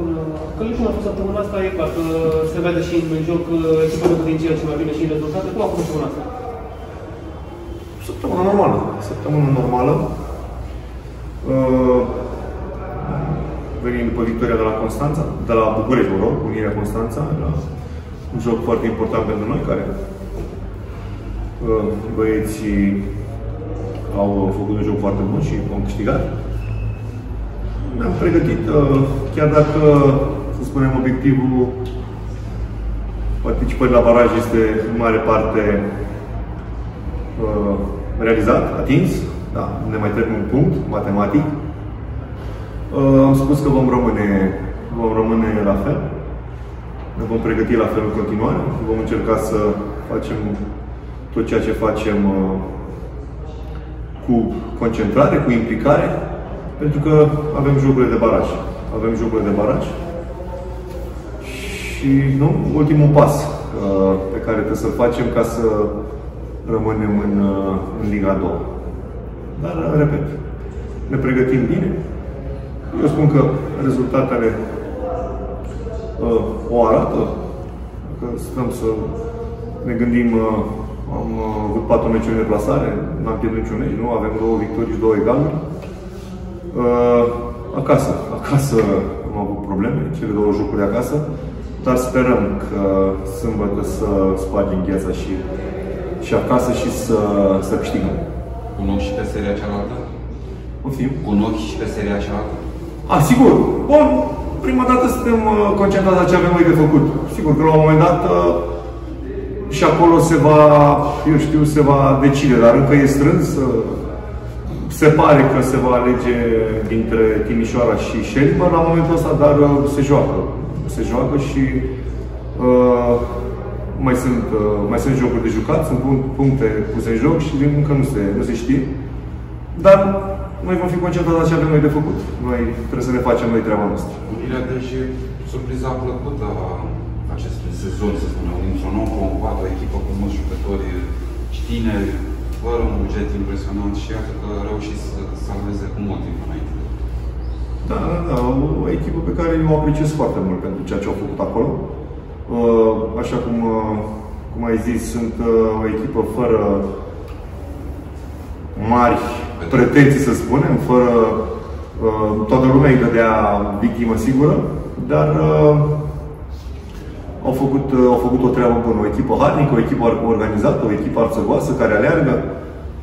Bun, Călășul a fost săptămâna asta, e clar că se vede și în joc uh, echipa din ceea ce mai bine și în rezultate. Cum a fost săptămâna asta? Săptămâna normală. Săptămâna normală. Uh, venim după victoria de la Constanța, de la București, mă rog, Unirea Constanța, era un joc foarte important pentru noi, care uh, băieții au făcut un joc foarte bun și am câștigat. Ne-am pregătit, uh, chiar dacă, să spunem, obiectivul participării la baraj este în mare parte uh, realizat, atins, da, ne mai trebuie un punct matematic. Uh, am spus că vom rămâne, vom rămâne la fel. Ne vom pregăti la fel în continuare. Vom încerca să facem tot ceea ce facem uh, cu concentrare, cu implicare, pentru că avem jocurile de baraj. Avem jocurile de baraj. Și nu, ultimul pas uh, pe care trebuie să-l facem ca să rămânem în, uh, în Liga 2. Dar, uh, repet, ne pregătim bine. Eu spun că rezultatele uh, o arată. Că stăm să ne gândim, uh, am uh, avut patru meciuri de plasare, n-am pierdut niciun meci, nu? Avem două victorii și două egaluri. Uh, acasă, acasă am avut probleme, cele două jocuri acasă, dar sperăm că sâmbătă să spargem gheața și, și acasă și să, să câștigăm. Cu un ochi și pe seria cealaltă? Poftim? Cu un ochi și pe seria cealaltă? A, sigur. Bun, prima dată suntem uh, concentrați la ce avem noi de făcut. Sigur că la un moment dat uh, și acolo se va, eu știu, se va decide, dar încă e strâns. Uh, Se pare că se va alege dintre Timișoara și Șelimăr la momentul ăsta, dar uh, se joacă. Se joacă și uh, mai sunt, uh, mai sunt jocuri de jucat, sunt pun- puncte puse în joc și încă nu se, nu se știe. Dar noi vom fi concentrați la ce avem noi de făcut. Noi trebuie să ne facem noi treaba noastră. Unirea deci surpriza plăcută a acestui sezon, să spunem, dintr-o nouă promovată, o echipă cu mulți jucători tineri, fără un buget impresionant și iată că a reușit să salveze cu mult timp înainte. Da, da, da, o, o echipă pe care eu o apreciez foarte mult pentru ceea ce au făcut acolo. Uh, Așa cum, uh, cum ai zis, sunt uh, o echipă fără mari pretenții, să spunem, fără uh, toată lumea îi dădea victimă sigură, dar uh, au făcut, uh, au făcut o treabă bună. O echipă harnică, o echipă organizată, o echipă arțăgoasă, care aleargă,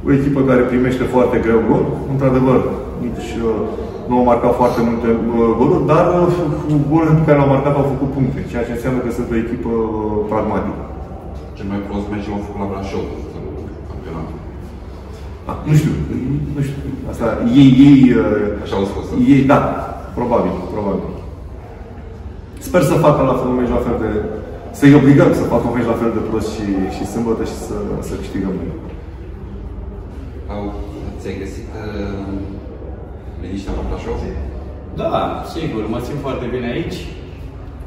o echipă care primește foarte greu gol. Într-adevăr, nici uh, nu au marcat foarte multe uh, goluri, dar uh, golurile pe care le-au marcat au făcut puncte, ceea ce înseamnă că sunt o echipă uh, pragmatică. Cel mai prost meci l-au făcut la Brașov, în campionatul. Ah, nu știu, nu știu. Asta, ei, ei, uh, Așa au spus. ei, da, probabil, probabil. Sper să facă la fel un meci la fel de... Să-i obligăm să facă un meci la fel de prost și, și sâmbătă și să, să câștigăm noi. Au, ți-ai găsit uh, liniștea la Brașov? Da, sigur, mă simt foarte bine aici.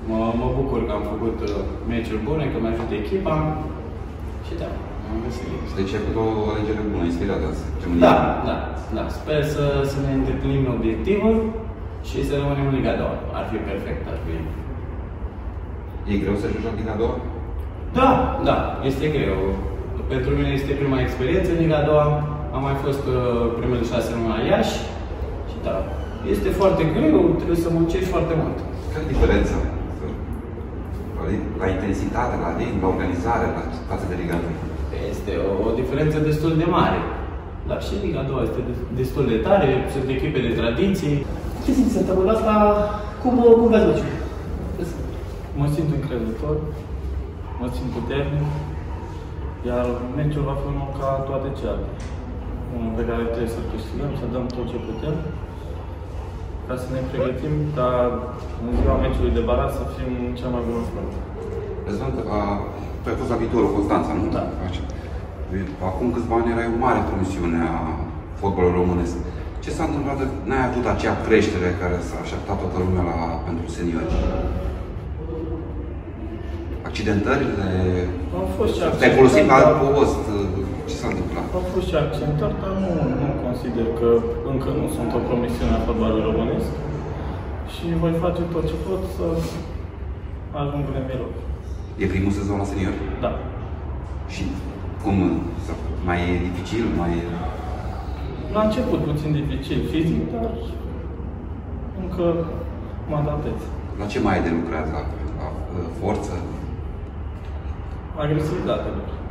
Mă, mă bucur că am făcut uh, meciuri bune, că mi ajută echipa. Și da, am găsit liniște. Deci ai făcut o alegere bună, inspirată să zicem. în Da, Liga. da, da. Sper să, să ne îndeplinim obiectivul și să rămânem în Liga 2. Ar fi perfect, ar fi. E greu să joci în Liga 2? Da, da, este greu. Pentru mine este prima experiență în Liga 2. Am mai fost uh, primele șase luni la Iași și da, este foarte greu, trebuie să muncești foarte mult. Care e diferența? La intensitate, la ritm, la organizare, la față de Liga 2? Este o, o diferență destul de mare. Dar și Liga 2 este de- destul de tare, sunt echipe de tradiții. Ce simți săptămâna asta? Cum, cum vezi meciul? Mă simt încrezător, mă simt puternic, iar meciul va fi unul ca toate celelalte. Unul pe care trebuie să câștigăm, să dăm tot ce putem, ca să ne pregătim ca în ziua meciului de barat să fim în cea mai bună formă. Răzvan, a- tu ai fost la viitorul Constanța, nu? Da. Așa. Acum câțiva ani erai o mare promisiune a fotbalului românesc. Ce s-a întâmplat de n-ai avut acea creștere care s-a așteptat toată lumea la, pentru seniori? Accidentările? Au fost și Te-ai folosit la accidentări, dar- post? Ce s-a întâmplat? Au fost și accentări, dar nu, nu consider că încă nu sunt o promisiune a fotbalului românesc. și voi face tot ce pot să ajung în NBA. E primul sezon la senior? Da. Și cum? Mai e dificil? Mai e... La început puțin dificil fizic, dar încă mă adaptez. La ce mai ai de lucrat? La, la, la forță? agressividade também.